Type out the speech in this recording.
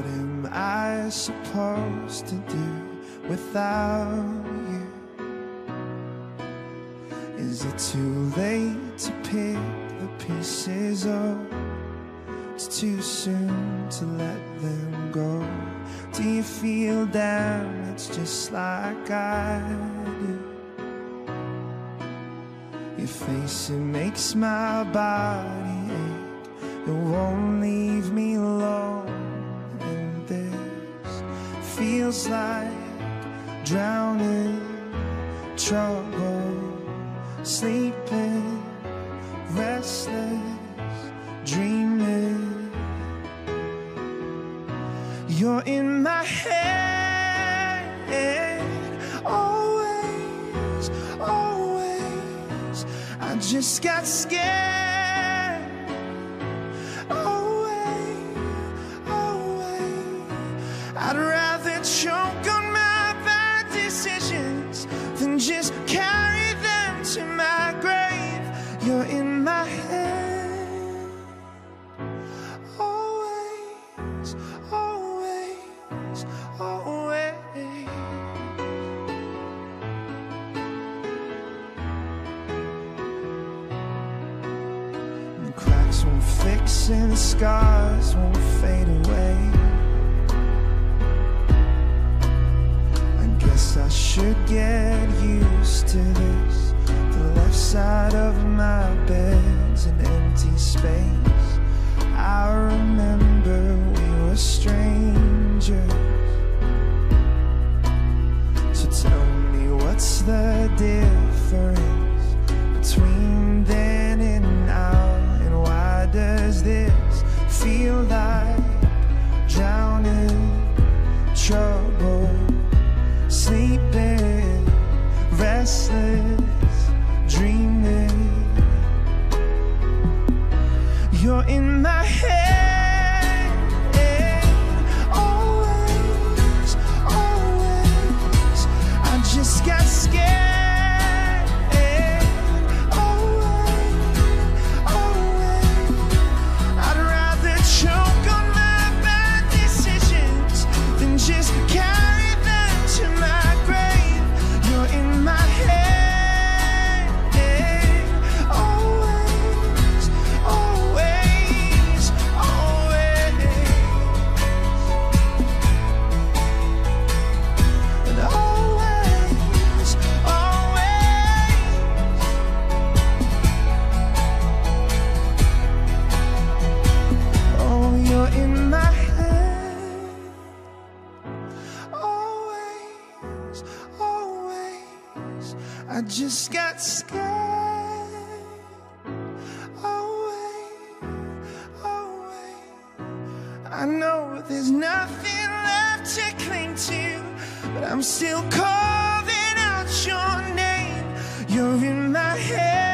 What am I supposed to do without you? Is it too late to pick the pieces up? It's too soon to let them go. Do you feel down? It's just like I do. Your face, it makes my body ache. It won't leave me alone. Feels like drowning, trouble, sleeping, restless, dreaming. You're in my head, always, always. I just got scared. I'd rather choke on my bad decisions then just carry them to my grave. You're in my head. Always, always, always. The cracks won't fix and the scars won't fade away. Side of my bed's an empty space. I remember we were strangers. So tell me what's the difference between then and now? And why does this feel like drowning, trouble, sleeping, restless, You're in my head, just got scared. Away, away. I know there's nothing left to cling to, but I'm still calling out your name. You're in my head.